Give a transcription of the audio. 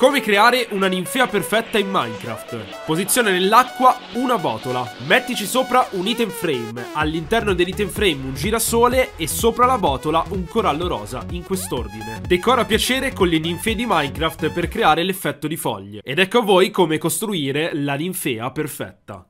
Come creare una ninfea perfetta in Minecraft? Posiziona nell'acqua una botola. Mettici sopra un item frame. All'interno dell'item frame un girasole e sopra la botola un corallo rosa, in quest'ordine. Decora a piacere con le ninfee di Minecraft per creare l'effetto di foglie. Ed ecco a voi come costruire la ninfea perfetta.